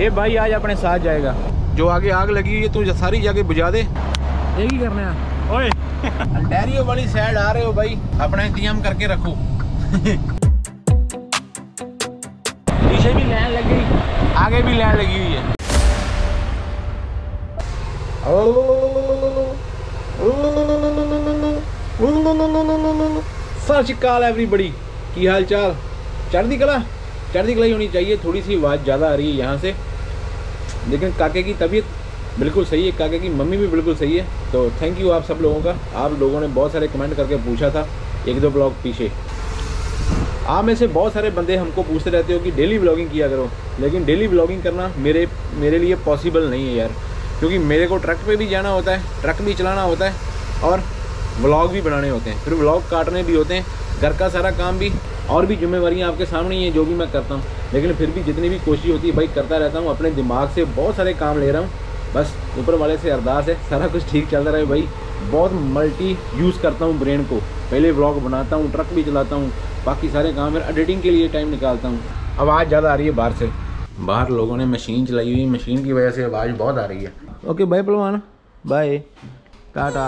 ये भाई आज अपने साथ जाएगा। जो आगे आग लगी हुई है तू सारी जाके बुझा दे। एक ही करना है? ओए। डैरियो वाली साइड आ रहे हो भाई। अपना इंतज़ाम करके रखो। पीछे भी लाइन लग। गई आगे भी लाइन लगी हुई है। सत श्रीकाल एवरीबडी की हाल चाल चढ़ती कला? चढ़ती कला ही होनी चाहिए। थोड़ी सी आवाज़ ज़्यादा आ रही है यहाँ से। लेकिन काके की तबीयत बिल्कुल सही है, काके की मम्मी भी बिल्कुल सही है। तो थैंक यू आप सब लोगों का। आप लोगों ने बहुत सारे कमेंट करके पूछा था, एक दो ब्लॉग पीछे। आप में से बहुत सारे बंदे हमको पूछते रहते हो कि डेली ब्लॉगिंग किया करो, लेकिन डेली ब्लॉगिंग करना मेरे मेरे लिए पॉसिबल नहीं है यार। क्योंकि मेरे को ट्रक पे भी जाना होता है ट्रक भी चलाना होता है, और व्लॉग भी बनाने होते हैं। फिर व्लॉग काटने भी होते हैं, घर का सारा काम भी। और भी जिम्मेवारियाँ आपके सामने ही हैं, जो भी मैं करता हूँ। लेकिन फिर भी जितनी भी कोशिश होती है, भाई, करता रहता हूँ, अपने दिमाग से बहुत सारे काम ले रहा हूँ। बस ऊपर वाले से अरदास है, सारा कुछ ठीक चलता रहे भाई। बहुत मल्टी यूज़ करता हूँ ब्रेन को। पहले ब्लॉग बनाता हूँ ट्रक भी चलाता हूँ, बाकी सारे काम फिर एडिटिंग के लिए टाइम निकालता हूँ। आवाज़ ज़्यादा आ रही है बाहर से। बाहर लोगों ने मशीन चलाई हुई मशीन की वजह से आवाज़ बहुत आ रही है। ओके बाय पलवान बाय टाटा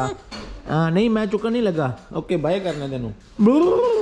हाँ नहीं, मैं चुका नहीं लगा। ओके बाय करने तेन।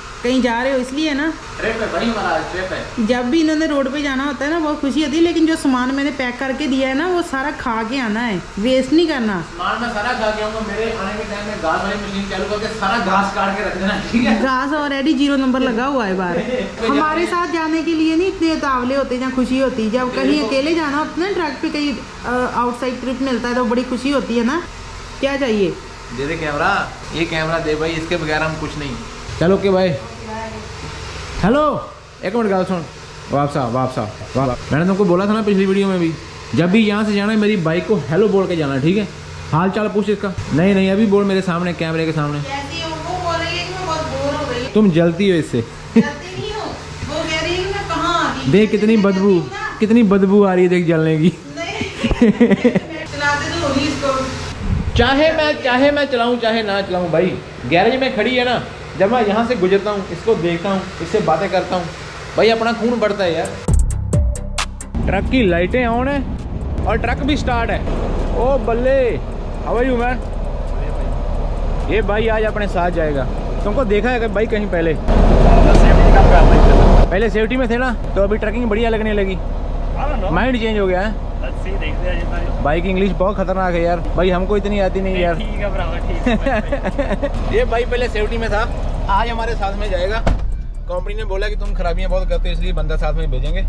कहीं जा रहे हो इसलिए ना। ट्रिप है भाई हमारा ट्रिप है। जब भी इन्होंने रोड पे जाना होता है ना बहुत खुशी होती है लेकिन जो सामान मैंने पैक करके दिया है ना वो सारा खा के आना है। वेस्ट नहीं करना। सामान मैं सारा खा के आऊँगा मेरे आने के टाइम में घास वाली मशीन चालू करके सारा घास काट के रख देना ठीक है? घास ऑलरेडी ज़ीरो नंबर लगा हुआ है बाहर। हमारे साथ जाने के लिए नहीं इतने उतावले होते जहाँ खुशी होती। है जब कहीं अकेले जाना होता है ना ट्रक पे कहीं आउटसाइड ट्रिप मिलता है तो बड़ी खुशी होती है ना। क्या चाहिए? दे दे कैमरा ये कैमरा दे भाई इसके बगैर हम कुछ नहीं। चलो के भाई। हेलो। एक मिनट गाल सुन। वापस आ वापस आ वापस मैंने तुमको बोला था ना पिछली वीडियो में भी जब भी यहाँ से जाना है मेरी बाइक को हेलो बोल के जाना ठीक है? हाल चाल पूछ इसका। नहीं नहीं अभी बोल मेरे सामने कैमरे के सामने। तुम जलती हो इससे। देख कितनी बदबू कितनी बदबू आ रही है देख जलने की। चाहे मैं चाहे मैं चलाऊं चाहे ना चलाऊं भाई। गैरेज में खड़ी है ना जब मैं यहाँ से गुजरता हूँ इसको देखता हूँ इससे बातें करता हूँ भाई अपना खून बढ़ता है यार। ट्रक की लाइटें ऑन है और ट्रक भी स्टार्ट है। ओ बल्ले हवा यू मैन ये भाई आज अपने साथ जाएगा। तुमको देखा है भाई कहीं पहले? पहले सेफ्टी में थे ना तो अभी ट्रकिंग बढ़िया लगने लगी। माइंड चेंज हो गया है? भाई की इंग्लिश बहुत खतरनाक है यार। भाई हमको इतनी आती नहीं यार। ठीक है ब्रावर ठीक ये भाई पहले सेफ्टी में था। आज हमारे साथ में जाएगा। कंपनी ने बोला कि तुम खराबियाँ बहुत करते हो इसलिए बंदा साथ में भेजेंगे।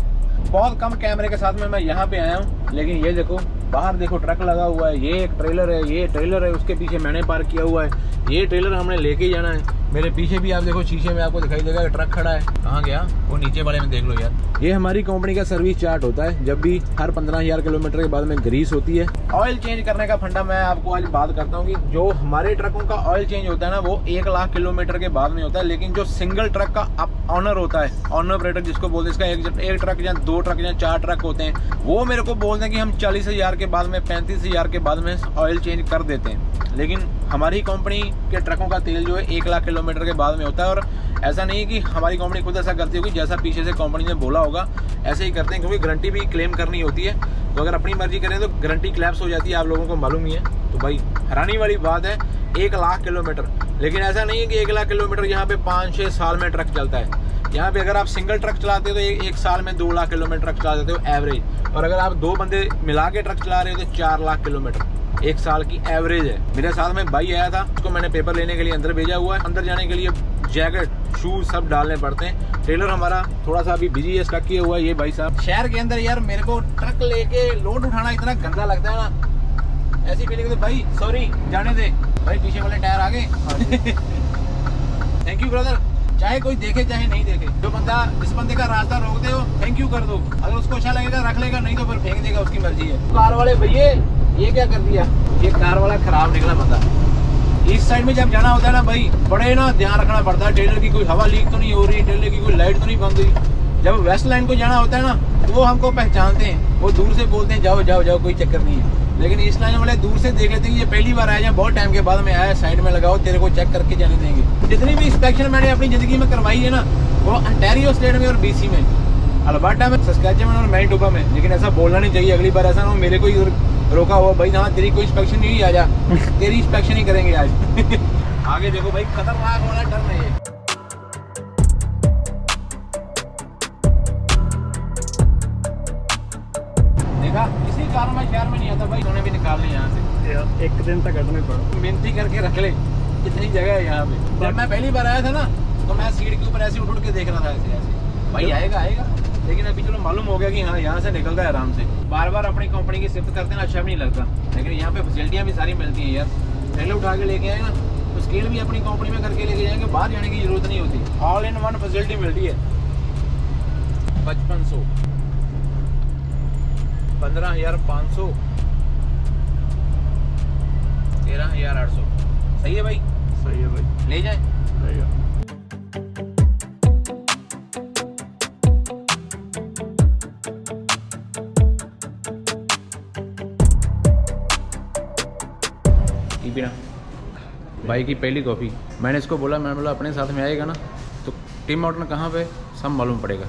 बहुत कम कैमरे के साथ में मैं यहाँ पे आया हूँ। लेकिन ये देखो बाहर देखो ट्रक लगा हुआ है। ये एक ट्रेलर है ये ट्रेलर है उसके पीछे मैंने पार्क किया हुआ है। ये ट्रेलर हमने लेके जाना है। मेरे पीछे भी आप देखो शीशे में आपको दिखाई देगा ट्रक खड़ा है। कहाँ गया? वो नीचे वाले में देख लो यार। ये हमारी कंपनी का सर्विस चार्ट होता है जब भी हर पंद्रह हज़ार किलोमीटर के बाद में ग्रीस होती है। ऑयल चेंज करने का फंडा मैं आपको आज बात करता हूँ कि जो हमारे ट्रकों का ऑयल चेंज होता है ना वो एक लाख किलोमीटर के बाद में होता है लेकिन जो सिंगल ट्रक का ऑनर होता है ऑनर ऑपरेटर जिसको बोलते हैं इसका एक, एक ट्रक या दो ट्रक या चार ट्रक होते हैं वो मेरे को बोलते हैं कि हम चालीस हज़ार के बाद में पैंतीस हज़ार के बाद में ऑयल चेंज कर देते हैं। लेकिन हमारी कंपनी के ट्रकों का तेल जो है एक लाख किलोमीटर के बाद में होता है और ऐसा नहीं है कि हमारी कंपनी खुद ऐसा करती होगी जैसा पीछे से कंपनी ने बोला होगा ऐसे ही करते हैं क्योंकि गारंटी भी क्लेम करनी होती है। तो अगर अपनी मर्ज़ी करें तो गारंटी क्लैप्स हो जाती है आप लोगों को मालूम ही है। तो भाई हैरानी वाली बात है एक लाख किलोमीटर। लेकिन ऐसा नहीं है कि एक लाख किलोमीटर यहाँ पे पाँच छः साल में ट्रक चलता है। यहाँ पे अगर आप सिंगल ट्रक चलाते हो तो एक, एक साल में दो लाख किलोमीटर ट्रक चला देते हो एवरेज और अगर आप दो बंदे मिला के ट्रक चला रहे हो तो चार लाख किलोमीटर। एक साल की एवरेज है। मेरे साथ में भाई आया था, उसको मैंने पेपर लेने के लिए अंदर भेजा हुआ है। अंदर जाने के लिए जैकेट शूज़ सब डालने पड़ते हैं। ट्रेलर हमारा थोड़ा सा अभी बिज़ी है स्टक किया हुआ है, ये भाई साहब। शहर के अंदर यार मेरे को ट्रक लेके लोड उठाना इतना गंदा लगता है ना। ऐसी फीलिंग भाई सॉरी जाने दे। भाई, पीछे वाले टायर आ गए। थैंक यू ब्रदर चाहे कोई देखे, चाहे नहीं देखे। जो बंदा इस बंदे का रास्ता रोक दे हो थैंक यू कर दो। अगर उसको अच्छा लगेगा, रख लेगा, नहीं तो फिर फेंक देगा, उसकी मर्ज़ी है। कार वाले, भैया ये क्या कर दिया? ये कार वाला खराब निकला बंदा। इस साइड में जब जाना होता है ना भाई, बड़े ना ध्यान रखना पड़ता है। ट्रेलर की कोई हवा लीक तो नहीं हो रही ट्रेलर की कोई लाइट तो नहीं बंद हुई। जब वेस्ट लाइन को जाना होता है ना तो वो हमको पहचानते हैं। वो दूर से बोलते हैं, जाओ जाओ जाओ, कोई चक्कर नहीं है। लेकिन इस लाइन वाले दूर से देख लेते हैं ये पहली बार आया या बहुत टाइम के बाद में आया साइड में लगाओ तेरे को चेक करके जाने देंगे। जितनी भी इंस्पेक्शन मैंने अपनी ज़िंदगी में करवाई है ना, वो अंटेरियो स्टेट में और बीसी में। अलबाटा में सस्कैचुअन और मैनीटोबा में। लेकिन ऐसा बोलना नहीं चाहिए, अगली बार ऐसा ना मेरे को रोका हुआ भाई हाँ तेरी कोई इंस्पेक्शन नहीं हुई आ जा तेरी इंस्पेक्शन ही करेंगे आज। आगे देखो भाई खतरनाक वाला टर्न है। ये देखा इसी कारण मैं शहर में नहीं आता भाई उन्हें भी निकाल ले यहाँ से। एक दिन तक कटने पड़ा। मिनती करके रख ले इतनी जगह है यहाँ पे। जब मैं पहली बार आया था ना तो मैं सीट के ऊपर ऐसे उठ उठ के देख रहा था ऐसे ऐसे। भाई आएगा आएगा। लेकिन अभी चलो मालूम हो गया कि हाँ यहाँ से निकलता है आराम से। बार बार अपनी कंपनी की शिफ्ट करते हैं अच्छा भी नहीं लगता। लेकिन यहाँ पे फैसिलिटियाँ भी सारी मिलती हैं यार। पहले उठा के लेके आए ना तो स्केल भी अपनी कंपनी में करके लेके जाएँगे बाहर जाने की ज़रूरत नहीं होती। ऑल इन वन फैसिलिटी मिलती है। पचपन सौ। पंद्रह हज़ार पाँच सौ। तेरह हज़ार आठ सौ। सही है भाई? सही है भाई। ले जाए। सही है। भाई की पहली कॉफ़ी। मैंने इसको बोला मैंने बोला अपने साथ में आएगा ना तो टीम माउंटन कहाँ पे? सब मालूम पड़ेगा।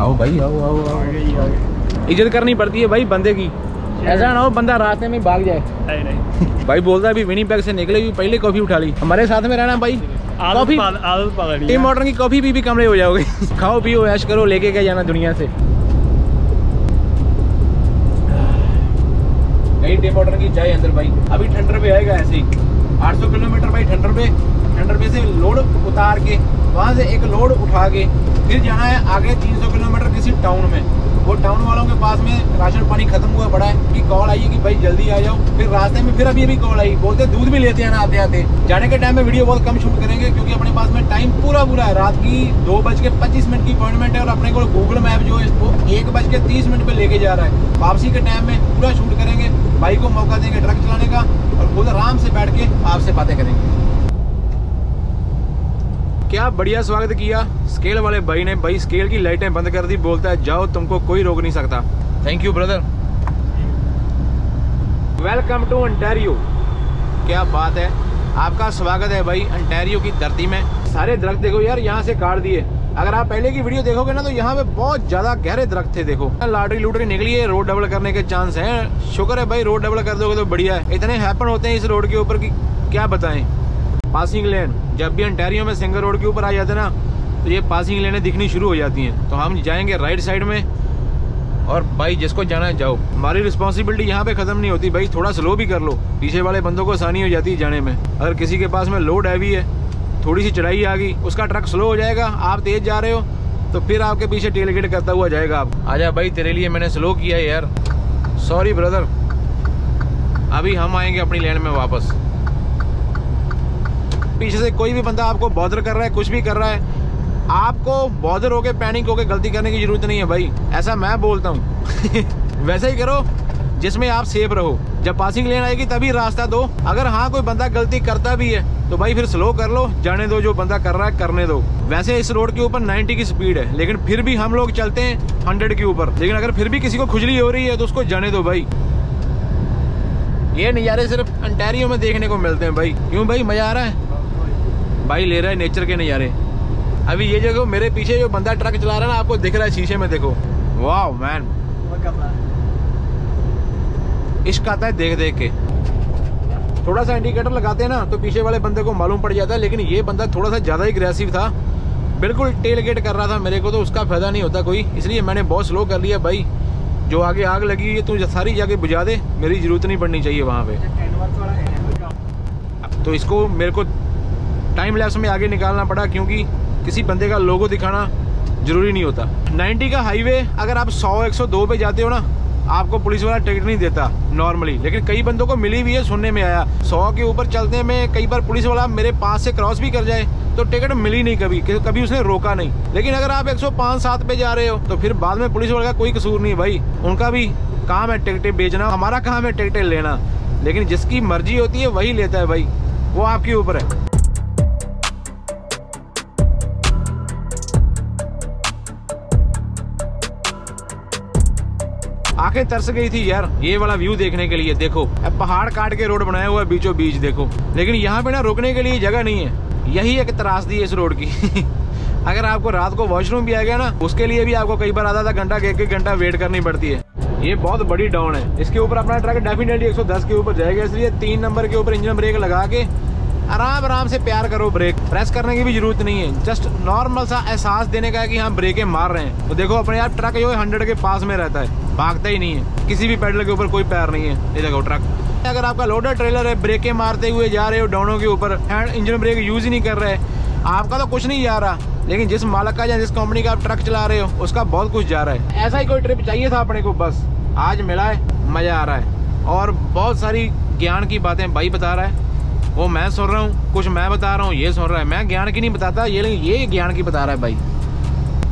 आओ भाई आओ आओ आओ। इज़्ज़त करनी पड़ती है भाई बंदे की। ऐसा ना हो बंदा रास्ते में भाग जाए। नहीं नहीं। भाई बोलता है अभी विनीपेग से निकले हुई पहले कॉफ़ी उठा ली। हमारे साथ में रहना भाई। कॉफ़ी टीम मॉडर्न की कॉफ़ी पी भी कमरे हो जाओगे। खाओ पियो ऐश करो लेके क्या जाना दुनिया से। मॉडर्न की जाए अंदर भाई। अभी ठंडर पे आएगा ऐसे ही। 800 किलोमीटर भाई ठंडर पे। ठंडर पे से लोड उतार के, वहाँ से एक लोड उठा के, फिर जाना है आगे 300 किलोमीटर किसी टाउन में। वो टाउन वालों के पास में राशन पानी खत्म हुआ पड़ा है कि कॉल आई है कि भाई जल्दी आ जाओ। फिर रास्ते में फिर अभी अभी कॉल आई। बोलते दूध भी लेते हैं ना आते आते। जाने के टाइम में वीडियो बहुत कम शूट करेंगे क्योंकि अपने पास में टाइम पूरा पूरा है। रात की दो बज के पच्चीस मिनट की अपॉइंटमेंट है और अपने को गूगल मैप जो है इसको एक बज के तीस मिनट पे लेके जा रहा है। वापसी के टाइम में पूरा शूट करेंगे। भाई को मौका देंगे ट्रक चलाने का और खुद आराम से बैठ के आपसे बातें करेंगे। क्या बढ़िया स्वागत किया। स्केल वाले भाई ने भाई स्केल की लाइटें बंद कर दी बोलता है जाओ तुमको कोई रोक नहीं सकता। Thank you brother welcome to Ontario क्या बात है। आपका स्वागत है भाई अंटेरियो की धरती में। सारे दरख्त देखो यार यहाँ से काट दिए। अगर आप पहले की वीडियो देखोगे ना तो यहाँ पे बहुत ज़्यादा गहरे दरख्त थे देखो। लाटरी लूटरी निकली है रोड डबल करने के चांस हैं। शुक्र है भाई रोड डबल कर दोगे तो बढ़िया है। इतने हैपन होते हैं इस रोड के ऊपर की क्या बताएँ। पासिंग लेन, जब भी अंटेरियो में सिंगल रोड के ऊपर आ जाते ना तो ये पासिंग लेने दिखनी शुरू हो जाती हैं। तो हम जाएँगे राइट साइड में, और भाई जिसको जाना है जाओ। हमारी रिस्पॉन्सिबिलिटी यहाँ पे खत्म नहीं होती। भाई थोड़ा स्लो भी कर लो। पीछे वाले बंदों को आसानी हो जाती है जाने में। अगर किसी के पास में लोड हैवी है थोड़ी सी चढ़ाई आ गई, उसका ट्रक स्लो हो जाएगा, आप तेज जा रहे हो तो फिर आपके पीछे टेल गेट करता हुआ जाएगा आप। आजा भाई, तेरे लिए मैंने स्लो किया है यार। सॉरी ब्रदर अभी हम आएँगे अपनी लैंड में वापस। पीछे से कोई भी बंदा आपको बॉदर कर रहा है, कुछ भी कर रहा है, आपको बॉदर होके पैनिक होके गलती करने की ज़रूरत नहीं है भाई। ऐसा मैं बोलता हूँ। वैसे ही करो, जिसमें आप सेफ़ रहो। जब पासिंग लेन आएगी, तभी रास्ता दो। अगर हाँ कोई बंदा गलती करता भी है तो भाई फिर स्लो कर लो। जाने दो, जो बंदा कर रहा है, करने दो। वैसे इस रोड के ऊपर 90 की स्पीड है, लेकिन फिर भी हम लोग चलते हैं 100 के ऊपर। लेकिन अगर फिर भी किसी को खुजली हो रही है तो उसको जाने दो भाई। ये नज़ारे सिर्फ़ अंटेरियो में देखने को मिलते हैं भाई। क्यों भाई, मज़ा आ रहा है? भाई ले रहा है नेचर के नज़ारे। अभी ये देखो मेरे पीछे जो बंदा ट्रक चला रहा है ना आपको दिख रहा है शीशे में देखो। वाह मैन इश्क आता है देख देख के। थोड़ा सा इंडिकेटर लगाते हैं ना तो पीछे वाले बंदे को मालूम पड़ जाता है लेकिन ये बंदा थोड़ा सा ज़्यादा ही अग्रेसिव था। बिल्कुल टेल गेट कर रहा था मेरे को तो उसका फ़ायदा नहीं होता कोई। इसलिए मैंने बहुत स्लो कर लिया भाई। जो आगे आग लगी है तू सारी जाके बुझा दे। मेरी ज़रूरत नहीं पड़नी चाहिए वहाँ पे। तो इसको मेरे को टाइम लैप्स में आगे निकालना पड़ा क्योंकि किसी बंदे का लोगो दिखाना ज़रूरी नहीं होता। 90 का हाईवे अगर आप 100 102 पे जाते हो ना, आपको पुलिस वाला टिकट नहीं देता नॉर्मली लेकिन कई बंदों को मिली भी है, सुनने में आया। 100 के ऊपर चलते में कई बार पुलिस वाला मेरे पास से क्रॉस भी कर जाए तो टिकट मिली नहीं कभी कभी उसने रोका नहीं। लेकिन अगर आप 105 सात पे जा रहे हो तो फिर बाद में पुलिस वाले का कोई कसूर नहीं भाई। उनका भी काम है टिकटें बेचना, हमारा काम है टिकटें लेना। लेकिन जिसकी मर्ज़ी होती है, वही लेता है भाई। वो आपके ऊपर है। आँखें तरस गई थी यार, ये वाला व्यू देखने के लिए, देखो। अब पहाड़ काट के रोड बनाया हुआ है, बीचों बीच, देखो। लेकिन यहाँ पे ना रुकने के लिए जगह नहीं है। यही एक त्रासदी है इस रोड की। अगर आपको रात को वॉशरूम भी आ गया ना, उसके लिए भी आपको कई बार आधा आधा घंटा एक एक घंटा वेट करनी पड़ती है। ये बहुत बड़ी डाउन है। इसके ऊपर अपना ट्रक डेफिनेटली 110 के ऊपर जाएगा, इसलिए तीन नंबर के ऊपर इंजन ब्रेक लगा के आराम आराम से प्यार करो ब्रेक प्रेस करने की भी ज़रूरत नहीं है. जस्ट नॉर्मल सा एहसास देने का है कि हाँ ब्रेकें मार रहे हैं. तो देखो, अपने आप ट्रक जो हंड्रेड के पास में रहता है. भागता ही नहीं है. किसी भी पेडल के ऊपर कोई पैर नहीं है. ये देखो ट्रक अगर आपका लोडर ट्रेलर है ब्रेकें मारते हुए जा रहे हो डाउनों के ऊपर हैंड इंजन ब्रेक यूज़ ही नहीं कर रहे आपका तो कुछ नहीं जा रहा. लेकिन जिस मालक का या जिस कंपनी का आप ट्रक चला रहे हो, उसका बहुत कुछ जा रहा है. ऐसा ही कोई ट्रिप चाहिए था अपने को? बस. आज मिला है, मज़ा आ रहा है. और बहुत सारी ज्ञान की बातें भाई बता रहा है. वो मैं सुन रहा हूँ, कुछ मैं बता रहा हूँ, ये सुन रहा है। मैं ज्ञान की नहीं बताता, ये लेकिन ये ज्ञान की बता रहा है भाई।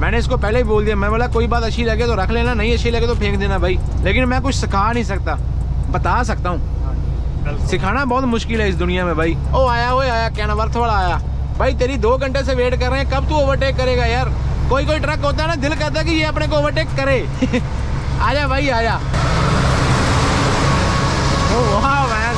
मैंने इसको पहले ही बोल दिया, मैं बोला, कोई बात अच्छी लगे तो रख लेना, नहीं अच्छी लगे तो फेंक देना भाई। लेकिन मैं कुछ सिखा नहीं सकता, बता सकता हूँ। सिखाना बहुत मुश्किल है इस दुनिया में भाई। ओ, आया वो आया क्या वर्थ वाला आया। भाई, तेरी दो घंटे से वेट कर रहे हैं, कब तू ओवरटेक करेगा यार? कोई कोई ट्रक होता है ना, दिल करता है कि ये अपने को ओवरटेक करे। आजा भाई आजा ओ मैन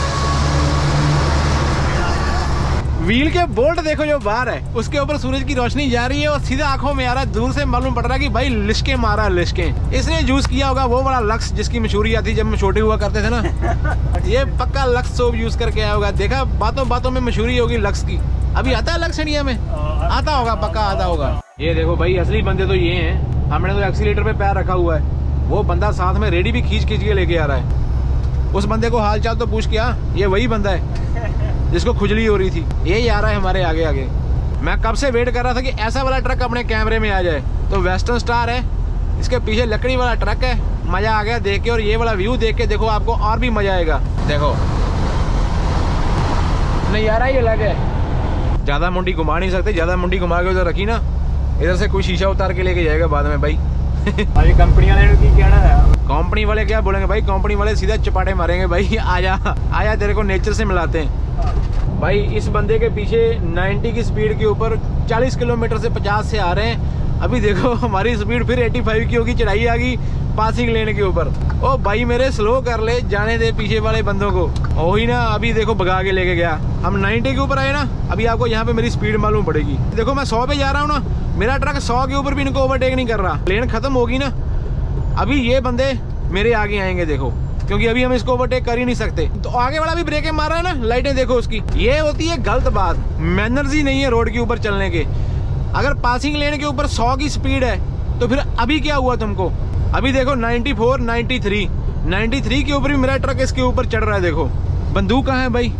व्हील के बोल्ट देखो जो बाहर है उसके ऊपर सूरज की रोशनी जा रही है और सीधा आँखों में आ रहा है दूर से मालूम पड़ रहा है कि भाई लिशके मारा है लिशके इसने यूज़ किया होगा वो वाला लक्स जिसकी मशहूरी आती जब हम छोटे हुआ करते थे ना। ये पक्का लक्स सोप यूज़ करके आया होगा। देखा बातों बातों में मशहूरी होगी लक्स की। अभी आता है लक्स इंडिया में? आता होगा पक्का आता होगा। ये देखो भाई असली बंदे तो ये है। हमने तो एक्सीटर पे पैर रखा हुआ है। वो बंदा साथ में रेडी भी खींच खींच के लेके आ रहा है। उस बंदे को हाल चाल तो पूछ क्या ये वही बंदा है। जिसको खुजली हो रही थी। यही आ रहा है हमारे आगे आगे। मैं कब से वेट कर रहा था कि ऐसा वाला ट्रक अपने कैमरे में आ जाए। तो वेस्टर्न स्टार है। इसके पीछे लकड़ी वाला ट्रक है। मज़ा आ गया देख के और ये वाला व्यू देख के देखो आपको और भी मज़ा आएगा। देखो। नहीं आ रहा ये अलग है। ज़्यादा मुंडी घुमा नहीं सकते। ज़्यादा मुंडी घुमा के उधर रखी ना इधर से कोई शीशा उतार के लेके जाएगा बाद में भाई। अभी कंपनी वाले की कहना है कंपनी वाले क्या बोलेंगे भाई? कंपनी वाले सीधा चपाटे मारेंगे भाई। आजा आजा तेरे को नेचर से मिलाते हैं। भाई, इस बंदे के पीछे 90 की स्पीड के ऊपर 40 किलोमीटर से 50 से आ रहे हैं। अभी देखो, हमारी स्पीड फिर 85 की होगी, चढ़ाई आ गई पासिंग लेने के ऊपर। ओ भाई, मेरे स्लो कर ले, जाने दे पीछे वाले बंदों को। वही ना, अभी देखो, भगा के लेके गया। हम 90 के ऊपर आए ना, अभी आपको यहाँ पे मेरी स्पीड मालूम पड़ेगी। देखो, मैं 100 पे जा रहा हूँ ना, मेरा ट्रक 100 के ऊपर भी इनको ओवरटेक नहीं कर रहा। लेन खत्म होगी ना। अभी ये बंदे मेरे आगे आएँगे, देखो। क्योंकि अभी हम इसको ओवरटेक कर ही नहीं सकते। तो आगे वाला भी ब्रेकें मार रहा है ना? लाइटें देखो उसकी। ये होती है गलत बात। मैनर्स ही नहीं है रोड के ऊपर चलने के। अगर पासिंग लेन के ऊपर 100 की स्पीड है तो फिर अभी क्या हुआ तुमको? अभी देखो 94, 93, 93 के ऊपर भी मेरा ट्रक इसके ऊपर चढ़ रहा है देखो। बंदूक कहाँ है भाई?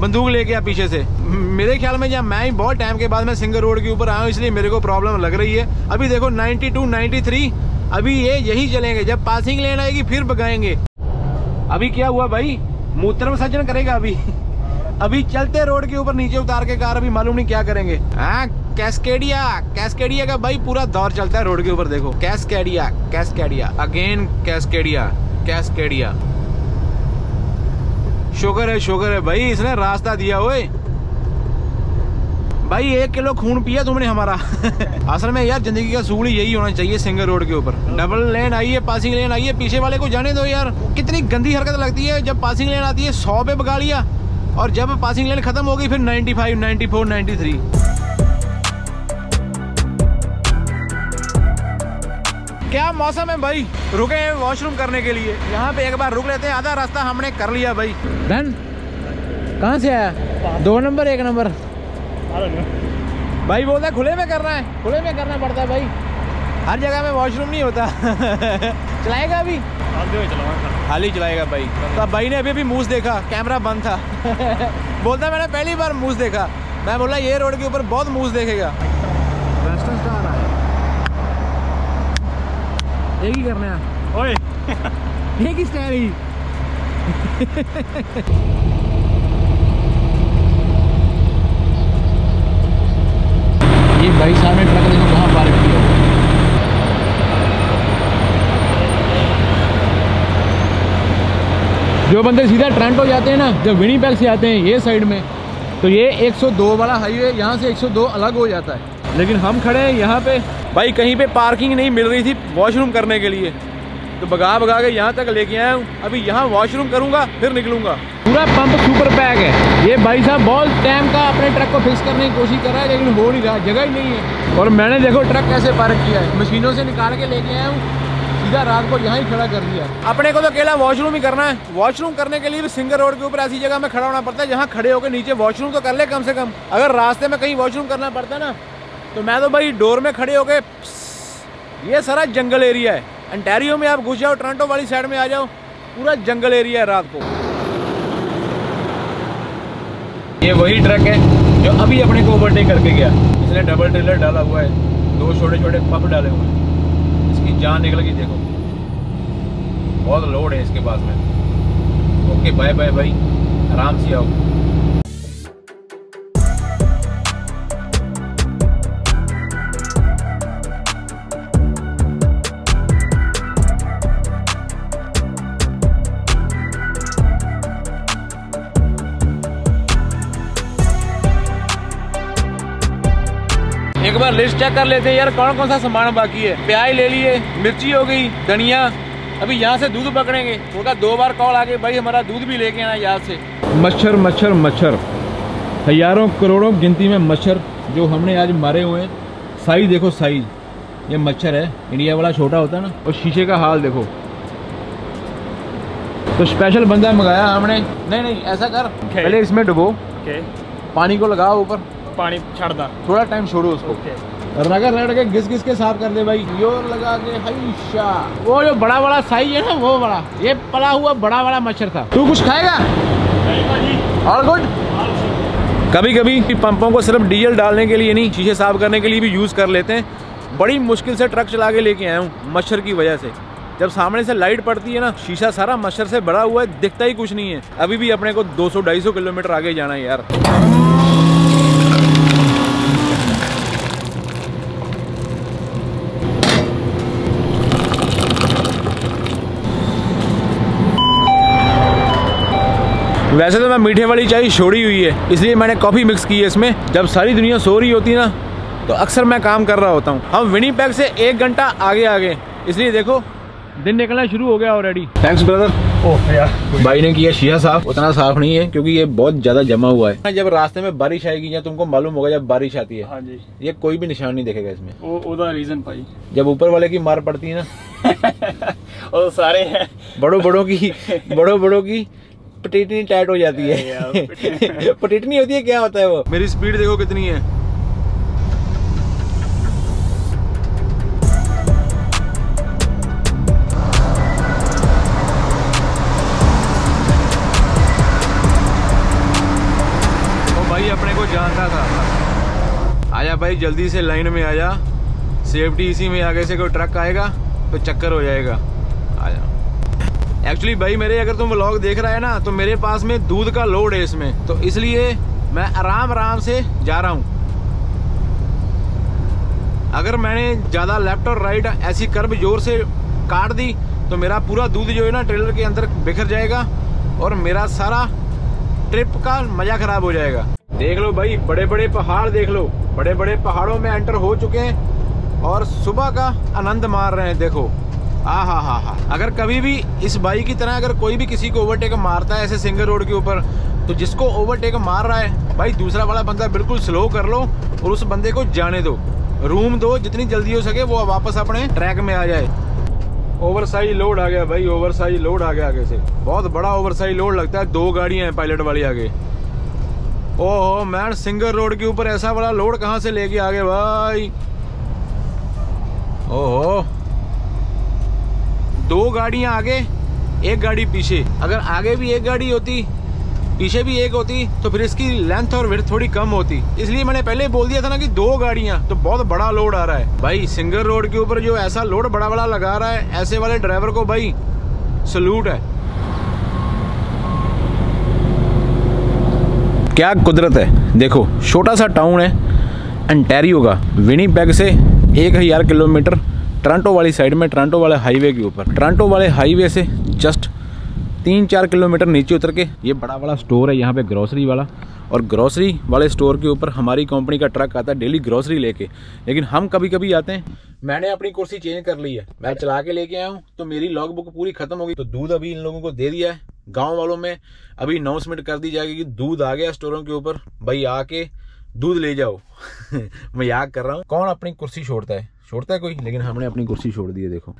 बंदूक लेके आ पीछे से। मेरे ख्याल में जब मैं ही बहुत टाइम के बाद मैं सिंगल रोड के ऊपर आया हूँ इसलिए मेरे को प्रॉब्लम लग रही है। अभी देखो 92, 93 अभी ये यही चलेंगे। जब पासिंग लेन आएगी फिर भगाएँगे। अभी क्या हुआ भाई? मूत्र विसर्जन करेगा अभी। अभी चलते रोड के ऊपर नीचे उतार के कार, अभी मालूम नहीं क्या करेंगे। हाँ कैस्केडिया कैस्केडिया का भाई पूरा दौर चलता है रोड के ऊपर, देखो। Cascadia Cascadia. Again Cascadia Cascadia. Sugar है शुगर है भाई, इसने रास्ता दिया हुए भाई एक किलो खून पिया तुमने हमारा। असल में यार ज़िंदगी का सूल यही होना चाहिए सिंगल रोड के ऊपर। डबल लेन आई है पासिंग लेन आई है पीछे वाले को जाने दो यार। कितनी गंदी हरकत लगती है जब पासिंग लेन आती है सौ पे बगा लिया और जब पासिंग लेन खत्म हो गई फिर 95, 94, 93 क्या मौसम है भाई? रुके हैं वॉशरूम करने के लिए। यहाँ पे एक बार रुक लेते हैं आधा रास्ता हमने कर लिया भाई। धन कहाँ से आया? दो नंबर एक नंबर। भाई बोलता है खुले में करना है खुले में करना पड़ता है भाई। हर जगह में वॉशरूम नहीं होता। चलाएगा अभी? खाली चलाएगा भाई। तो भाई ने अभी अभी मूस देखा कैमरा बंद था। बोलता मैंने पहली बार मूस देखा। मैं बोला ये रोड के ऊपर बहुत मूस देखेगा। एक ही। करना है? ओए। एक ही स्टाइल ही ये साहब ने ट्रक देखो कहाँ पार्क किया। जो बंदे सीधा ट्रेंटो जाते हैं ना, जब विनी पैक से आते हैं ये साइड में तो ये 102 वाला हाईवे यहाँ से 102 अलग हो जाता है। लेकिन हम खड़े हैं यहाँ पे। भाई, कहीं पे पार्किंग नहीं मिल रही थी वॉशरूम करने के लिए। तो भगा भगा के यहाँ तक लेके आया हूँ। अभी यहाँ वॉशरूम करूँगा फिर निकलूँगा। पूरा पंप सुपर पैक है। ये भाई साहब बहुत टाइम का अपने ट्रक को फिक्स करने की कोशिश कर रहा है लेकिन हो नहीं रहा जगह ही नहीं है। और मैंने देखो ट्रक कैसे पार्क किया है। मशीनों से निकाल के लेके आया हूँ। सीधा रात को यहाँ ही खड़ा कर दिया। अपने को तो अकेला वॉशरूम ही करना है। वॉशरूम करने के लिए भी सिंगल रोड के ऊपर ऐसी जगह में खड़ा होना पड़ता है जहाँ खड़े होकर नीचे वॉशरूम तो कर ले कम से कम। अगर रास्ते में कहीं वॉशरूम करना पड़ता है ना तो मैं तो भाई डोर में खड़े होके ये सारा जंगल एरिया है। अंटेरियो में आप घुस जाओ टोरंटो वाली साइड में आ जाओ, पूरा जंगल एरिया है रात को। ये वही ट्रक है जो अभी अपने को ओवरटेक करके गया। इसने डबल ट्रेलर डाला हुआ है, दो छोटे छोटे पंप डाले हुए हैं। इसकी जान निकल गई, देखो। बहुत लोड है इसके पास में। ओके बाय बाय भाई। आराम से आओ। एक बार लिस्ट चेक कर लेते हैं यार कौन कौन सा सामान बाकी है? प्याज ले लिए मिर्ची हो गई धनिया। अभी यहाँ से दूध पकड़ेंगे। उनका दो बार कॉल आ गई भाई हमारा दूध भी लेके आना याद से। मच्छर मच्छर मच्छर। हज़ारों करोड़ों गिनती में मच्छर जो हमने आज मारे हुए हैं। साइज़ देखो साइज़। ये मच्छर है इंडिया वाला छोटा होता है ना। और शीशे का हाल देखो। तो स्पेशल बंदा मंगाया हमने। नहीं नहीं ऐसा कर। पहले इसमें डुबो। ओके पानी को लगाओ ऊपर। पानी छड़दा थोड़ा टाइम छोड़ो उसको। ओके रगड़ रगड़ के घिस घिस के साफ़ कर दे भाई। योर लगा के हईशा। वो जो बड़ा बड़ा साइज़ है ना वो बड़ा ये पला हुआ बड़ा बड़ा मच्छर था। तू कुछ खाएगा? ऑल गुड कभी कभी पंपों को सिर्फ़ डीजल डालने के लिए नहीं शीशे साफ़ करने के लिए भी यूज़ कर लेते हैं। बड़ी मुश्किल से ट्रक चला के लेके आया हूँ मच्छर की वजह से। जब सामने से लाइट पड़ती है ना शीशा सारा मच्छर से भरा हुआ है दिखता ही कुछ नहीं है। अभी भी अपने को 200-250 किलोमीटर आगे जाना है यार। वैसे तो मैं मीठे वाली चाय छोड़ी हुई है इसलिए मैंने कॉफ़ी मिक्स की है इसमें। जब सारी दुनिया सो रही होती है ना तो अक्सर मैं काम कर रहा होता हूँ। हम विनीपैग से एक घंटा आगे आगे इसलिए देखो दिन निकलना शुरू हो गया ऑलरेडी थैंक्स ब्रदर ओह यार भाई ने किया शीशा साफ़ उतना साफ़ नहीं है क्योंकि ये बहुत ज़्यादा जमा हुआ है। जब रास्ते में बारिश आएगी या तुमको मालूम होगा जब बारिश आती है हाँ जी। ये कोई भी निशान नहीं देखेगा इसमें। वो रीजन भाई। जब ऊपर वाले की मार पड़ती है ना और सारे हैं। बड़ों बड़ों की बड़ों बड़ों की पटेटनी टाइट हो जाती है। पटेटनी। होती है क्या होता है वो? मेरी स्पीड देखो कितनी है। ओ भाई अपने को जानता था। आजा भाई जल्दी से लाइन में आजा सेफ्टी इसी में आगे से कोई ट्रक आएगा तो चक्कर हो जाएगा। आजा एक्चुअली भाई, मेरे अगर तुम व्लॉग देख रहा है ना तो मेरे पास में दूध का लोड है इसमें। तो इसलिए मैं आराम आराम से जा रहा हूँ। अगर मैंने ज़्यादा लेफ़्ट और राइट ऐसी कर्व ज़ोर से काट दी तो मेरा पूरा दूध जो है ना ट्रेलर के अंदर बिखर जाएगा और मेरा सारा ट्रिप का मज़ा खराब हो जाएगा। देख लो भाई बड़े बड़े पहाड़ देख लो। बड़े बड़े पहाड़ों में एंटर हो चुके हैं और सुबह का आनंद मार रहे हैं, देखो। आ हा हा हा। अगर कभी भी इस बाइक की तरह अगर कोई भी किसी को ओवरटेक मारता है ऐसे सिंगल रोड के ऊपर तो जिसको ओवरटेक मार रहा है, भाई दूसरा वाला बंदा बिल्कुल स्लो कर लो और उस बंदे को जाने दो। रूम दो, जितनी जल्दी हो सके वो वापस अपने ट्रैक में आ जाए। ओवर साइज़ लोड आ गया भाई ओवर साइज़ लोड आ गया आगे से। बहुत बड़ा ओवर साइज़ लोड लगता है, दो गाड़ियाँ हैं पायलट वाली आगे। ओहो मैन सिंगल रोड के ऊपर ऐसा बड़ा लोड कहाँ से लेके आ गए भाई? ओहो। दो गाड़ियाँ आगे, एक गाड़ी पीछे। अगर आगे भी एक गाड़ी होती, पीछे भी एक होती तो फिर इसकी लेंथ और विड्थ थोड़ी कम होती। इसलिए मैंने पहले बोल दिया था ना कि दो गाड़ियाँ तो बहुत बड़ा लोड आ रहा है। भाई सिंगल रोड के ऊपर जो ऐसा लोड बड़ा बड़ा लगा रहा है, ऐसे वाले ड्राइवर को भाई सल्यूट है। क्या कुदरत है? देखो, छोटा सा टाउन है एंटेरियो का। विनीपैग से एक हज़ार किलोमीटर। टोरंटो वाली साइड में, टोरंटो वाले हाईवे के ऊपर। टोरंटो वाले हाईवे से जस्ट तीन चार किलोमीटर नीचे उतर के, ये बड़ा वाला स्टोर है यहाँ पे ग्रोसरी वाला। और ग्रॉसरी वाले स्टोर के ऊपर हमारी कंपनी का ट्रक आता है डेली ग्रॉसरी लेके। लेकिन हम कभी कभी आते हैं, मैंने अपनी कुर्सी चेंज कर ली है। मैं चला के लेके आया हूँ तो मेरी लॉग बुक पूरी खत्म हो गई। तो दूध अभी इन लोगों को दे दिया है। गाँव वालों में अभी अनाउंसमेंट कर दी जाएगी कि दूध आ गया स्टोरों के ऊपर। भाई आके दूध ले जाओ। मैं याद कर रहा हूँ, कौन अपनी कुर्सी छोड़ता है? छोड़ता है कोई? लेकिन हमने अपनी कुर्सी छोड़ दी है देखो।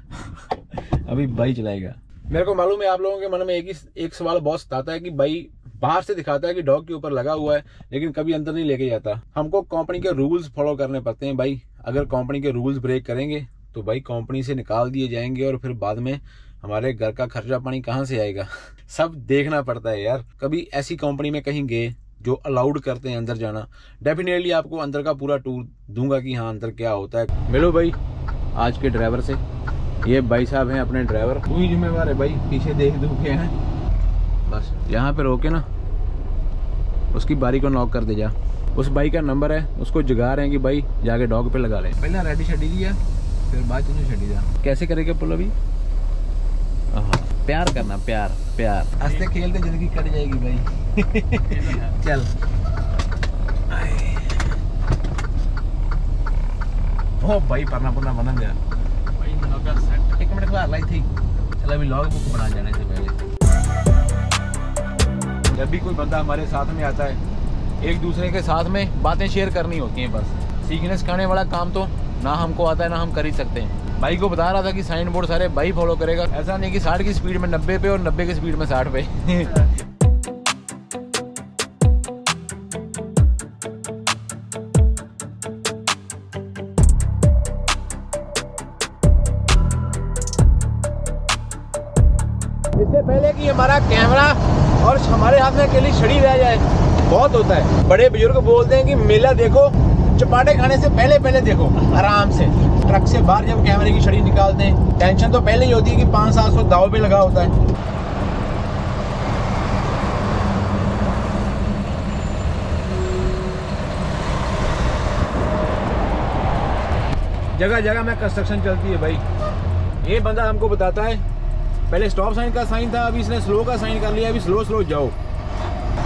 अभी भाई चलाएगा। मेरे को मालूम है आप लोगों के मन में एक ही एक सवाल बहुत सताता है कि भाई बाहर से दिखाता है कि डॉग के ऊपर लगा हुआ है लेकिन कभी अंदर नहीं लेके जाता। हमको कंपनी के रूल्स फॉलो करने पड़ते हैं भाई। अगर कंपनी के रूल्स ब्रेक करेंगे तो भाई कंपनी से निकाल दिए जाएँगे और फिर बाद में हमारे घर का खर्चा पानी कहाँ से आएगा? सब देखना पड़ता है यार। कभी ऐसी कंपनी में कहीं गए जो अलाउड करते हैं अंदर जाना। डेफिनेटली आपको अंदर का पूरा टूर दूँगा कि हाँ अंदर क्या होता है। मिलो भाई आज के ड्राइवर से। ये भाई साहब हैं अपने ड्राइवर वही जिम्मेवार है भाई पीछे देख दू के हैं। बस यहाँ पे रोके ना। उसकी बारी को नॉक कर दे जा। उस भाई का नंबर है उसको जगा रहे हैं कि भाई जाके डॉग पे लगा ले। पहले रेडी छड़ी दिया फिर बाद छड़ी जा। कैसे करेगा पुल अभी? हाँ। प्यार करना प्यार प्यार। हँसते खेलते ज़िंदगी कट जाएगी भाई। चल। ओ भाई परना पुरना बनन गया भाई लगा सेट एक मिनट बाद लाई थी। चल अभी लॉग बुक बना जाने से पहले। जब भी कोई बंदा हमारे साथ में आता है एक दूसरे के साथ में बातें शेयर करनी होती हैं बस। सीखने सिखाने वाला काम तो ना हमको आता है ना हम कर ही सकते हैं। भाई को बता रहा था कि साइन बोर्ड सारे भाई फॉलो करेगा। ऐसा नहीं कि साठ की स्पीड में नब्बे पे और नब्बे की स्पीड में साठ पे। इससे पहले कि हमारा कैमरा और हमारे हाथ में अकेली छड़ी रह जाए, बहुत होता है। बड़े बुज़ुर्ग बोलते हैं कि मेला देखो चपाटे खाने से पहले पहले देखो, आराम से। ट्रक से बाहर जब कैमरे की छड़ी निकालते हैं टेंशन तो पहले ही होती है कि पाँच सात सौ दाव पे लगा होता है। जगह जगह में कंस्ट्रक्शन चलती है भाई। ये बंदा हमको बताता है, पहले स्टॉप साइन का साइन था, अभी इसने स्लो का साइन कर लिया, अभी स्लो स्लो जाओ।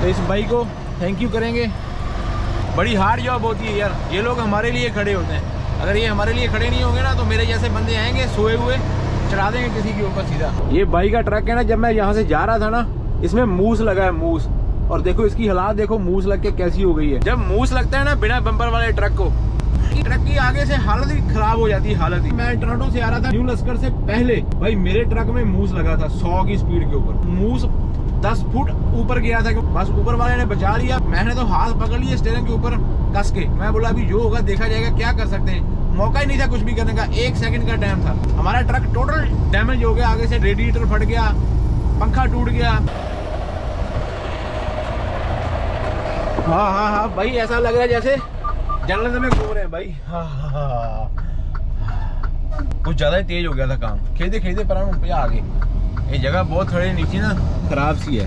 तो इस भाई को थैंक यू करेंगे। बड़ी हार्ड जॉब होती है यार। ये लोग हमारे लिए खड़े होते हैं। अगर ये हमारे लिए खड़े नहीं होंगे ना तो मेरे जैसे बंदे आएँगे, सोए हुए, चढ़ा देंगे किसी के ऊपर सीधा। ये भाई का ट्रक है ना, जब मैं यहाँ से जा रहा था ना, इसमें मूस लगा है, मूस। और देखो, इसकी हालात देखो, मूस लग के कैसी हो गई है। जब मूस लगता है ना, बिना बम्पर वाले ट्रक को, ट्रक की आगे से हालत ही खराब हो जाती है, हालत ही। मैं टोरंटो से आ रहा था, न्यू लस्कर से पहले, भाई मेरे ट्रक में मूस लगा था, सौ की स्पीड के ऊपर। मूस दस फुट ऊपर गया था बस ऊपर वाले ने बचा लिया। मैंने तो हाथ पकड़ लिया स्टेरिंग के ऊपर कस के। मैं बोला, अभी जो होगा देखा जाएगा, क्या कर सकते हैं? मौका ही नहीं था कुछ भी करने का। एक सेकंड का टाइम था। हमारा ट्रक टोटल डैमेज हो गया। आगे से रेडिएटर फट गया। पंखा टूट गया। हाँ हाँ हाँ भाई, ऐसा लग रहा है जैसे जंगल में घूम रहे हैं, भाई। हाँ हाँ हाँ। कुछ ज़्यादा ही तेज हो गया था काम। खेलते खेलते पर आ गए ये जगह बहुत थोड़ी नीचे ना। खराब सी है।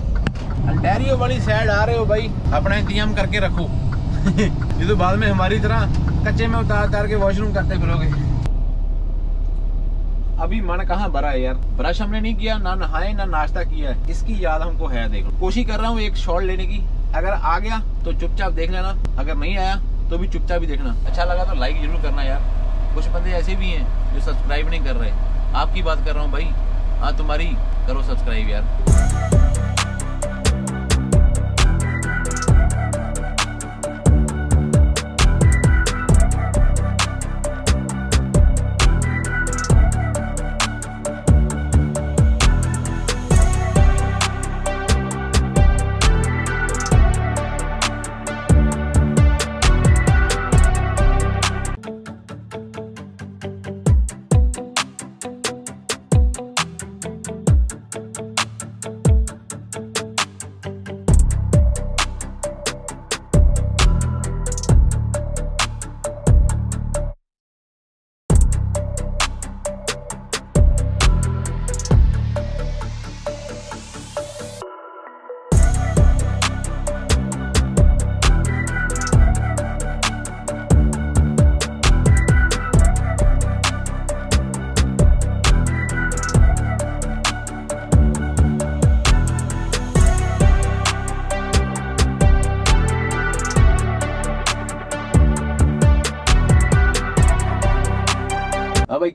अंटेरियो वाली साइड आ रहे हो भाई, अपना इंतज़ाम करके रखो। ये तो बाद में हमारी तरह कच्चे में उतार उतार के वॉशरूम करते फिरोगे। अभी मन कहाँ भरा है यार। ब्रश हमने नहीं किया, ना नहाए, ना नाश्ता किया है। इसकी याद हमको है, देखो। कोशिश कर रहा हूँ एक शॉट लेने की। अगर आ गया तो चुपचाप देख लेना। अगर नहीं आया तो भी चुपचाप ही देखना। अच्छा लगा तो लाइक ज़रूर करना यार। कुछ बंदे ऐसे भी हैं, जो सब्सक्राइब नहीं कर रहे। आपकी बात कर रहा हूँ भाई। हाँ तुम्हारी करो सब्सक्राइब यार।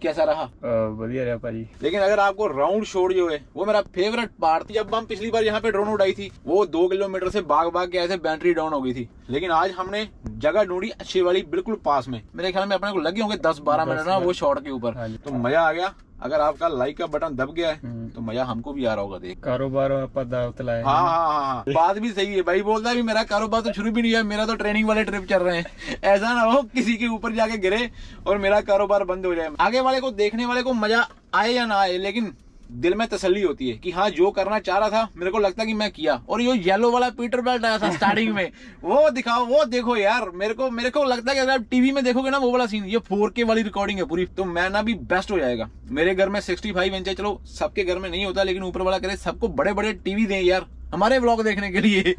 कैसा रहा? बढ़िया रहा भाजी लेकिन अगर आपको राउंड शोर जो है वो मेरा फेवरेट पार्ट थी जब हम पिछली बार यहाँ पे ड्रोन उड़ाई थी वो दो किलोमीटर से बाग बाग के ऐसे बैटरी डाउन हो गई थी। लेकिन आज हमने जगह ढूंढी अच्छी वाली बिल्कुल पास में। मेरे ख्याल में अपने को लगे होंगे दस बारह मिनट ना वो शॉर्ट के ऊपर। हाँ तो मज़ा आ गया। अगर आपका लाइक का बटन दब गया है तो मज़ा हमको भी आ रहा होगा देख। कारोबार हाँ, हाँ हाँ हाँ बात भी सही है भाई बोलता है मेरा कारोबार तो शुरू भी नहीं हुआ मेरा तो ट्रेनिंग वाले ट्रिप चल रहे हैं। ऐसा ना हो किसी के ऊपर जाके गिरे और मेरा कारोबार बंद हो जाए। आगे वाले को देखने वाले को मज़ा आए या ना आए लेकिन दिल में तसल्ली होती है कि हाँ जो करना चाह रहा था मेरे को लगता कि मैं किया। और ये येलो वाला पीटर बेल्ट आया था स्टार्टिंग में। वो दिखाओ वो देखो यार मेरे को मेरे को लगता है कि अगर आप टीवी में देखोगे ना वो वाला सीन ये फोर के वाली रिकॉर्डिंग है पूरी तो मैं ना भी बेस्ट हो जाएगा। मेरे घर में सिक्सटी फाइव इंच है चलो सबके घर में नहीं होता लेकिन ऊपर वाला करे सबको बड़े बड़े टीवी दें यार हमारे ब्लॉग देखने के लिए।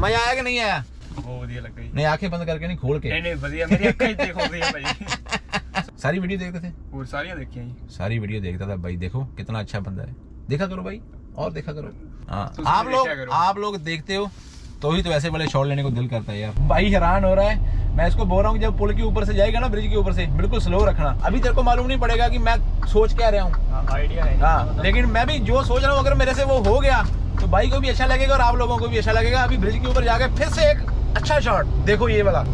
मज़ा आया कि नहीं आया? नहीं आँखें बंद करके नहीं खोल के। नहीं नहीं बढ़िया मेरी आँखें देखो भाई। सारी वीडियो देखते थे? और सारियाँ देखी सारी वीडियो देखता था भाई देखो कितना अच्छा बंदा है। देखा करो भाई और देखा करो। हाँ, आप लोग आप लोग देखते हो तो ही तो ऐसे बड़े शॉट लेने को दिल करता है यार। भाई हैरान हो रहा है। मैं इसको बोल रहा हूँ जब पुल के ऊपर से जाएगा ना ब्रिज के ऊपर से बिल्कुल स्लो रखना। अभी तेरे को मालूम नहीं पड़ेगा कि मैं सोच क्या रहा हूँ। हाँ, हाँ, लेकिन मैं भी जो सोच रहा हूँ अगर मेरे से वो हो गया तो भाई को भी अच्छा लगेगा और आप लोगों को भी अच्छा लगेगा। अभी ब्रिज के ऊपर जाके फिर से एक अच्छा शॉट देखो ये वाला।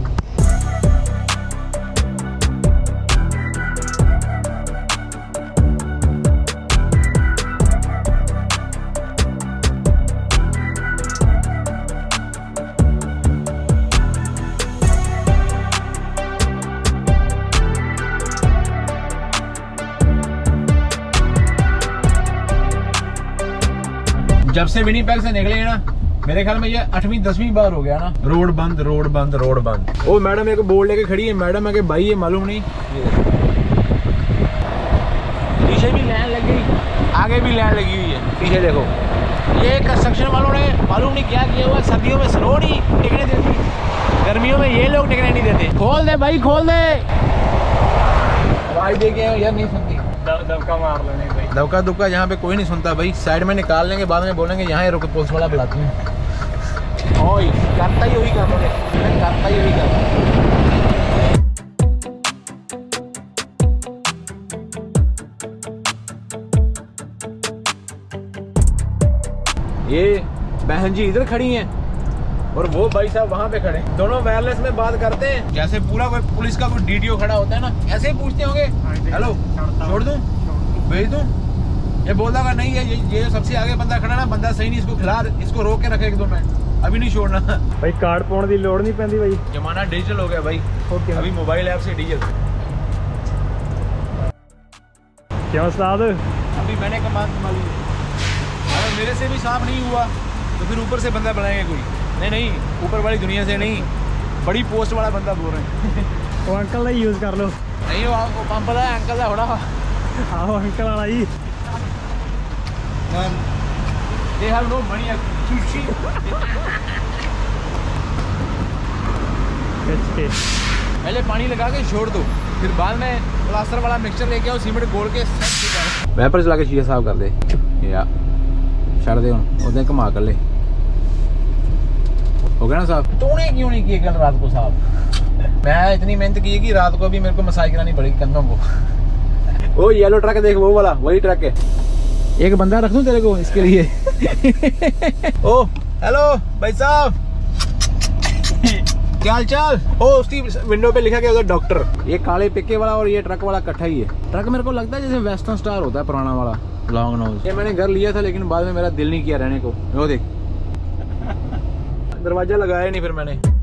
जब से विनीपैग से निकले ना मेरे ख्याल में ये अठवीं दसवीं बार हो गया ना। रोड बंद रोड बंद रोड बंद। ओ मैडम एक बोर्ड लेके खड़ी है मैडम है भाई ये मालूम नहीं। पीछे भी लाइन लग गई आगे भी लाइन लगी हुई है। पीछे देखो। ये कंस्ट्रक्शन वालों ने मालूम नहीं क्या किया हुआ सर्दियों में स्नो नहीं टिकने देती गर्मियों में ये लोग टिकने नहीं देते। खोल दे भाई खोल दे। भाई देखे यार नहीं सुनती। दबका मार लेने ਭਾਈ दबका यहाँ पे कोई नहीं सुनता भाई। साइड में निकाल लेंगे बाद में बोलेंगे यहाँ ही रुको पुलिस वाला बुलाते हैं। करता ही वही काम करता ही वही काम ये बहन जी इधर खड़ी हैं और वो भाई साहब वहाँ पे खड़े दोनों वायरलेस में बात करते हैं। जैसे पूरा कोई पुलिस का कोई डीटीओ खड़ा होता है ना ऐसे ही पूछते होंगे। हेलो छोड़ दूँ। भेज दूँ? ये बोला का नहीं है ये ये सबसे आगे बंदा खड़ा ना बंदा सही नहीं इसको खिला इसको रोक के रखे एक दो मिनट। अभी नहीं छोड़ना। भाई कार्ड पाने की लड़ नहीं पैंती भाई। जमाना डिजिटल हो गया भाई। ओके। अभी मोबाइल ऐप से डीजल क्या उस्ताद? अभी मैंने कमान संभाली अगर मेरे से भी साफ़ नहीं हुआ तो फिर ऊपर से बंदा बनाएँगे कोई। नहीं नहीं ऊपर वाली दुनिया से नहीं। बड़ी पोस्ट वाला बंदा बोल रहे हैं। वो अंकल यूज़ कर लो। नहीं वो पंप अंकल थोड़ा। हाँ अंकल वाला ही। None. They have no money at sushi. पहले पानी लगा के छोड़ दो फिर बाद में प्लास्टर वाला मिक्सचर लेके आओ सीमेंट गोल के सब वैपर चला के शीशा साफ़ कर दे। या छड़ दे हूँ ओदे कमा कर ले। हो गया ना साहब तूने क्यों नहीं किए कल रात को साहब मैं इतनी मेहनत की है कि रात को भी मेरे को मसाज करानी पड़ेगी कंधों को। वो येलो ट्रक देख वो वाला वही ट्रक है। एक बंदा रख दूँ तेरे को इसके लिए? ओ हेलो भाई साहब। क्या हाल चाल ओ उसकी विंडो पे लिखा गया उधर डॉक्टर ये काले पिक्के वाला और ये ट्रक वाला इकट्ठा ही है। ट्रक मेरे को लगता है जैसे वेस्टर्न स्टार होता है पुराना वाला लॉन्ग नोज़ ये मैंने घर लिया था लेकिन बाद में मेरा दिल नहीं किया रहने को। वो देख। दरवाज़ा लगाया नहीं फिर मैंने।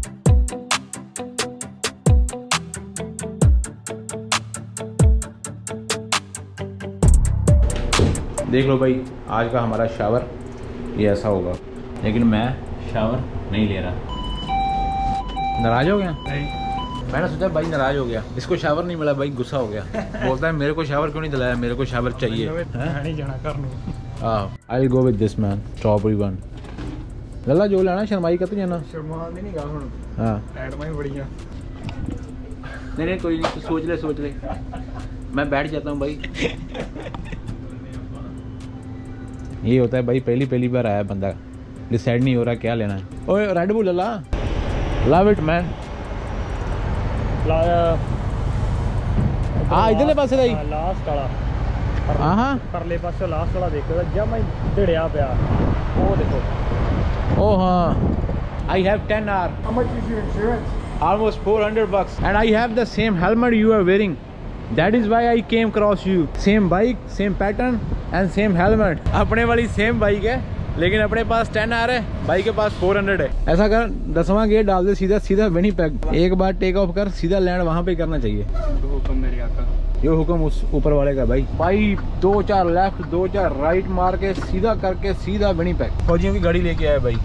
देख लो भाई आज का हमारा शावर ये ऐसा होगा लेकिन मैं शावर नहीं ले रहा नाराज हो गया मैंने सोचा भाई नाराज हो गया इसको शावर नहीं मिला भाई गुस्सा हो गया बोलता है मेरे को शावर क्यों नहीं दिलाया मेरे को शावर चाहिए ਮੈਂ ਨਹੀਂ ਜਾਣਾ ਘਰ ਨੂੰ I go with this man strawberry one लल्ला जो लेना शर्माई का तो जाना ਸ਼ਰਮਾਨ ਦੀ ਨਹੀਂ ਗਾ ਹੁਣ हाँ ਐਡਮਾਂ ਹੀ ਬੜੀਆਂ नहीं नहीं कोई नहीं तू सोच ले सोच ले मैं बैठ जाता हूँ भाई ये होता है भाई पहली पहली बार आया बंदा डिसाइड नहीं हो रहा क्या लेना है ओए रेड बुल ला लव इट मैन ਲਾਇਆ ਆ ਇਧਰਲੇ ਪਾਸੇ ਦਾ ਹੀ ਲਾਸਟ ਵਾਲਾ ਹਾਂ ਹਾਂ ਪਰਲੇ ਪਾਸੇ ਲਾਸਟ ਵਾਲਾ ਦੇਖੋ ਜਮਾ ਹੀ ਢੜਿਆ ਪਿਆ ਉਹ ਦੇਖੋ Oh, huh. I have 10 hour. How much is your insurance? Almost 400 bucks. And I have the same helmet you are wearing. That is why I came across you. Same bike, same pattern and same helmet. अपने वाली same bike है लेकिन अपने पास 10 are है भाई के पास 400 है। ऐसा कर दसवां गेट डाल दे सीधा सीधा विनी पैक एक बार टेक ऑफ़ कर सीधा लैंड वहाँ पे करना चाहिए। हुक्म मेरे आका। ये हुक्म उस ऊपर वाले का भाई। भाई दो चार लेफ़्ट दो चार राइट मार के सीधा करके सीधा विनी पैक फौजियों की गाड़ी लेके आया भाई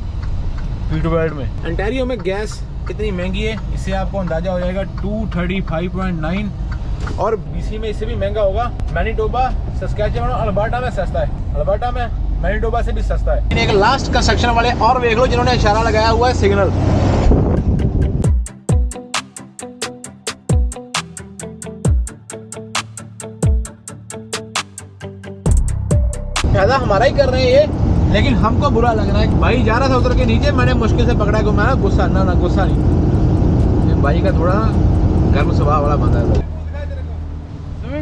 पीट वर्ल्ड में। अंटेरियो में गैस कितनी महँगी है इससे आपको अंदाज़ा हो जाएगा 235.9 और बीसी में इससे भी महँगा होगा। मैनीटोबा सस्कैचुअन और अल्बर्टा में सस्ता है। अल्बर्टा में मैनीटोबा से भी सस्ता है। एक लास्ट कंस्ट्रक्शन वाले और देख लो जिन्होंने इशारा लगाया हुआ है सिग्नल फ़ायदा हमारा ही कर रहे हैं ये, लेकिन हमको बुरा लग रहा है। भाई जा रहा था उतर के नीचे, मैंने मुश्किल से पकड़ा को मैं गुस्सा ना ना, गुस्सा नहीं। भाई का थोड़ा गर्म स्वभाव वाला बंदा है।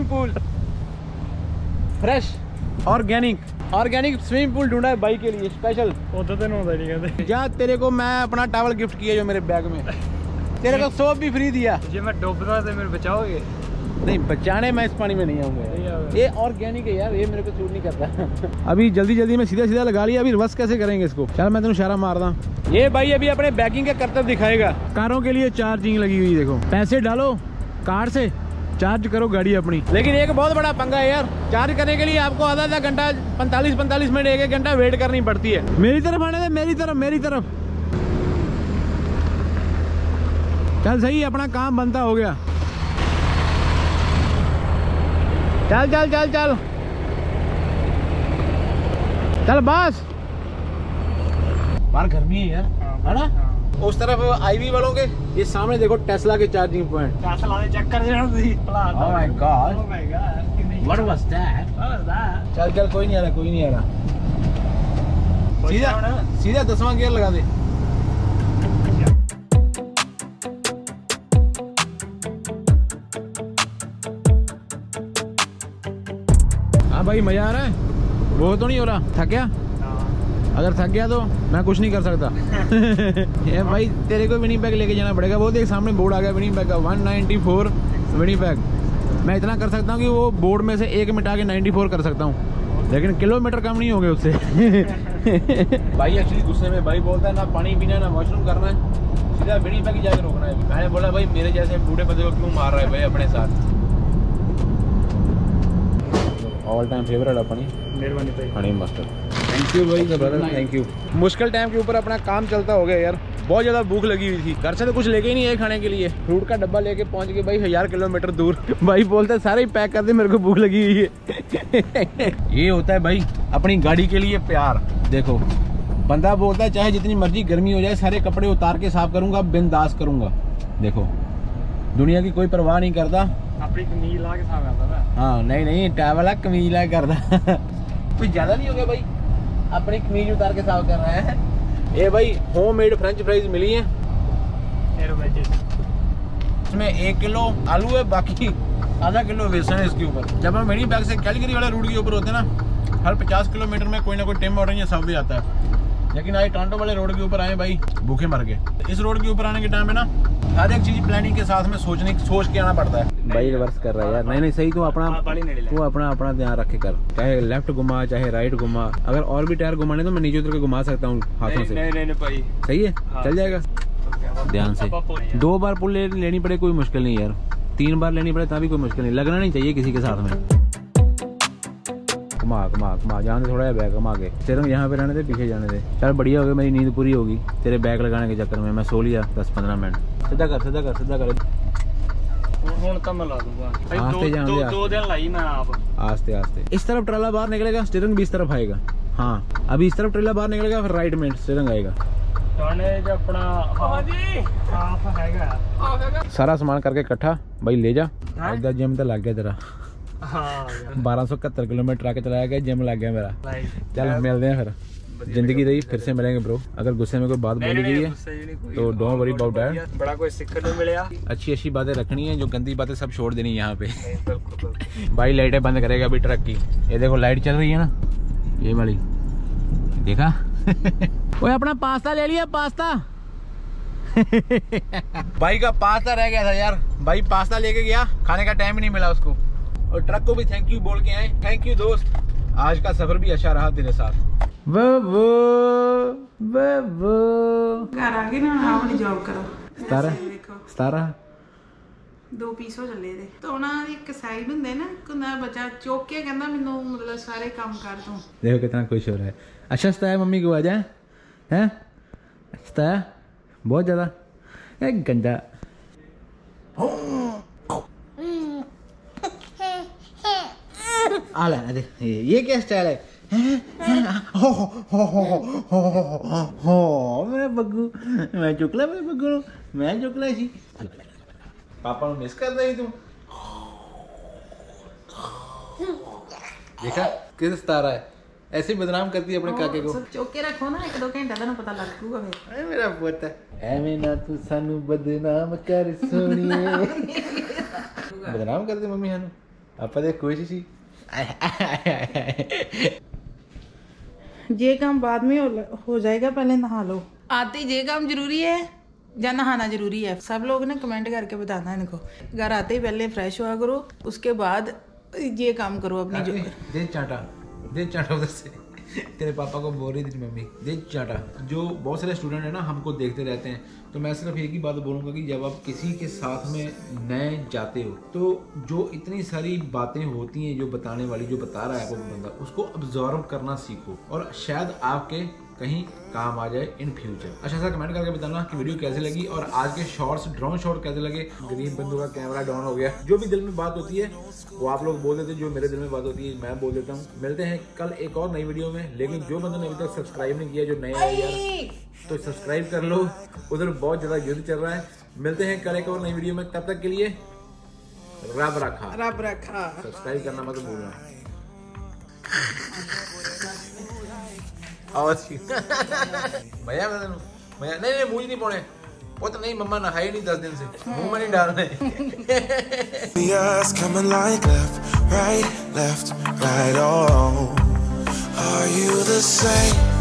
Swimming pool. Fresh organic organic swimming pool ढूंढा है बाइक के लिए स्पेशल होता तो नहीं कहते। या तेरे को मैं अपना टावल गिफ्ट किया जो मेरे बैग में। तेरे को सोप भी फ्री दिया। जी मैं डूबता से मेरे बचाओगे? नहीं बचाने मैं इस पानी में नहीं आऊँगा ये ऑर्गेनिक है यार ये मेरे को सूट नहीं करता। अभी जल्दी जल्दी मैं सीधा सीधा लगा लिया अभी रिवर्स कैसे करेंगे इसको? चल मैं तेन इशारा मार दा ये भाई अभी अपने बैकिंग का कर्तव्य दिखाएगा। कारों के लिए चार्जिंग लगी हुई देखो। पैसे डालो कार से। चार्ज करो गाड़ी अपनी। लेकिन एक बहुत बड़ा पंगा है यार। चार्ज करने के लिए आपको आधा आधा घंटा पैंतालीस पैंतालीस मिनट एक एक घंटा वेट करनी पड़ती है। मेरी तरफ़ आने दे मेरी तरफ़ मेरी तरफ़। चल सही अपना काम बनता हो गया। चल चल चल चल। चल बस। बाहर गर्मी है यार। है ना? उस तरफ़ आईवी वालों के? ये सामने देखो टेस्ला के चार्जिंग पॉइंट टेस्ला ने चेक कर दिया ओह my god what was that चल चल कोई नहीं आ रहा कोई नहीं आ रहा। सीधा सीधा दसवां गियर लगा दे। हाँ भाई मज़ा आ रहा है? वो तो नहीं हो रहा। थक गया अगर थक गया तो मैं कुछ नहीं कर सकता। ये भाई तेरे को विनी पैक लेके जाना पड़ेगा। वो देख सामने बोर्ड आ गया विनी पैक का। 194 विनी पैक मैं इतना कर सकता हूँ कि वो बोर्ड में से एक मिटा के 94 कर सकता हूँ। लेकिन किलोमीटर कम नहीं हो गए उससे। भाई एक्चुअली गुस्से में भाई बोलता है ना पानी पीना ना वॉशरूम करना है। सीधा विनी पैक ही जाके रोकना है। मैंने बोला भाई मेरे जैसे बूढ़े बंदे को क्यों मार रहा है भाई अपने साथ? ऑल टाइम फेवरेट अपनी? मेहरबानी भाई। हनी मस्टर्ड थैंक यू भाई ब्रदर थैंक यू मुश्किल टाइम के ऊपर अपना काम चलता हो गया यार। बहुत ज़्यादा भूख लगी हुई थी। घर से तो कुछ लेके ही नहीं है खाने के लिए। फ्रूट का डब्बा लेके पहुँच गए भाई हज़ार किलोमीटर दूर। भाई बोलते है सारे ही पैक कर दे मेरे को भूख लगी हुई है। ये होता है भाई अपनी गाड़ी के लिए प्यार। देखो बंदा बोलता है चाहे जितनी मर्ज़ी गर्मी हो जाए सारे कपड़े उतार के साफ़ करूँगा बिंदास करूँगा। देखो दुनिया की कोई परवाह नहीं करता। ਆਪਣੀ ਕਮੀਜ਼ ਲਾ ਕੇ ਸਾਫ ਕਰਦਾ ਮੈਂ हाँ नहीं नहीं टावला कमीज ला कर कुछ ज्यादा नहीं हो गया भाई अपनी कमीज उतार के साफ कर रहा है ये भाई होम मेड फ्रेंच फ्राइज मिली है ਫਿਰ ਵਿੱਚ इसमें एक किलो आलू है बाकी आधा किलो बेसन है इसके ऊपर जब हम मेरी बैग से कैलगरी वाले रूट के ऊपर होते हैं ना हर 50 किलोमीटर में कोई ना कोई टिम ऑर्डर या सब भी आता है लेकिन आज टोरंटो वाले रोड के ऊपर आए भाई भूखे मर गए। इस रोड के ऊपर आने के टाइम है ना हर एक चीज़ प्लानिंग के साथ में सोचने सोच के आना पड़ता है। भाई रिवर्स कर रहा है यार। नहीं नहीं सही तू अपना तू अपना अपना ध्यान रखे कर। चाहे लेफ़्ट घुमा चाहे राइट घुमा। अगर और भी टायर घुमाने तो मैं नीचे उतर के घुमा सकता हूँ हाथों से। नहीं, नहीं, सही है? चल जाएगा। ध्यान से। दो बार पुल लेनी पड़े कोई मुश्किल नहीं यार। तीन बार लेनी पड़े तभी कोई मुश्किल नहीं। लगना नहीं चाहिए किसी के साथ में। घुमा घुमा घुमा जाने दे थोड़ा जा बैग घुमा के तेरे यहाँ पे रहने दे पीछे जाने दे चल बढ़िया हो गया मेरी नींद पूरी होगी तेरे बैग लगाने के चक्कर में मैं सो लिया दस पंद्रह मिनट सीधा कर सीधा कर सीधा कर ਹੁਣ ਹੁਣ ਤਾਂ मैं ला दूंगा भाई आस्ते दो जान दो दे, दो आस्ते। दिन लाई मैं आप आस्ते आस्ते इस तरफ ट्रेला बाहर निकलेगा स्टीयरिंग भी इस तरफ आएगा हाँ अभी इस तरफ ट्रेला बाहर निकलेगा फिर राइट में स्टीयरिंग आएगा ਟਾਣੇ ਜ ਆਪਣਾ ਹਾਂਜੀ ਹਾਫ ਹੈਗਾ ਹਾਫ ਹੈਗਾ सारा सामान करके इकट्ठा भाई ले जा इधर जिम तो लग गया तेरा ਹਾਂ बारह सौ इकहत्तर किलोमीटर ट्रक चलाया गया जिम लग गया मेरा। चल मिलते हैं फिर। ज़िंदगी रही फिर से मिलेंगे ब्रो अगर गुस्से में कोई बात बोली गई है तो डोंट वरी अबाउट दैट बड़ा कोई सीखने मिलेगा अच्छी अच्छी बातें रखनी है जो गंदी बातें सब छोड़ देनी है यहाँ पे। भाई लाइटें बंद करेगा अभी ट्रक की। ये देखो लाइट चल रही है ना। ये वाली। देखा? वो अपना पास्ता ले लिया पास्ता। भाई का पास्ता रह गया था यार। भाई पास्ता लेके गया। खाने का टाइम ही नहीं मिला उसको। और ट्रक को भी थैंक यू बोल के आए थैंक यू दोस्त आज का सफर भी अच्छा रहा तेरे साथ वो वो वो वो घर आके ना ਆਹ ਵਾਲੀ ਜੌਬ ਕਰੋ ਸਤਾਰਾਂ ਦੇਖੋ ਸਤਾਰਾਂ ਦੋ ਪੀਸ ਹੋ ਚੱਲੇ ਦੇ ਤਾਂ ਉਹਨਾਂ ਦੀ ਇੱਕ ਸਾਈਡ ਹੁੰਦੇ ਨਾ ਕੁੰਦਾ ਬੱਚਾ ਚੁੱਕ ਕੇ ਕਹਿੰਦਾ ਮੈਨੂੰ ਮਤਲਬ ਸਾਰੇ ਕੰਮ ਕਰ ਤੂੰ देखो कितना खुश हो रहा है अच्छा सताया मम्मी को आ जाए हैं सताया बहुत ज़्यादा ए गंदा आला अरे ये क्या स्टाइल है? मैं चुकला मैं चुकला सी पापा मिस कर रही देखा किस तारा है? ऐसे बदनाम करती है अपने हाँ, काके को। चौके रखो ना एक दो घंटा तैਨੂੰ तू ਲੱਗ बदनाम कर ਐ ਮੇਰਾ ਪੁੱਤ ਐਵੇਂ ਨਾ ਤੂੰ ਸਾਨੂੰ ਬਦਨਾਮ ਕਰ ये काम बाद में हो, जाएगा पहले नहा लो। आते ही ये काम ज़रूरी है या नहाना ज़रूरी है? सब लोग ना कमेंट करके बताना इनको। घर आते ही पहले फ्रेश हुआ करो उसके बाद ये काम करो अपनी जो दे चाटा दे चाटा उधर से। तेरे पापा को बोल रही थी मम्मी, देख चाटा, जो बहुत सारे स्टूडेंट हैं ना, हमको देखते रहते हैं। तो मैं सिर्फ़ एक ही बात बोलूँगा कि जब आप किसी के साथ में नए जाते हो तो जो इतनी सारी बातें होती हैं, जो बताने वाली, जो बता रहा है वो बंदा, उसको ऑब्जॉर्व करना सीखो। और शायद आपके कहीं काम आ जाए इन फ्यूचर अच्छा सा कमेंट करके बताना कि वीडियो कैसे लगी और आज के शॉर्ट्स ड्रोन शॉट कैसे लगे? गरीब बंधु का कैमरा डाउन हो गया। जो भी दिल में बात होती है वो आप लोग बोल देते हैं जो मेरे दिल में बात होती है मैं बोल देता हूँ। मिलते हैं कल एक और नई वीडियो में। लेकिन जो बंदे ने अभी तक सब्सक्राइब नहीं किया जो नए आए यार तो सब्सक्राइब कर लो। उधर बहुत ज़्यादा युद्ध चल रहा है। मिलते हैं कल एक और नई वीडियो में। तब तक के लिए रब रखा। रब रखा। सब्सक्राइब करना मत भूलना। आवाज की भैया भैया नहीं नहीं मुझे नहीं पड़े पता नहीं मम्मा नहाई नहीं दस दिन से मुंह में नहीं डालने Are you the same?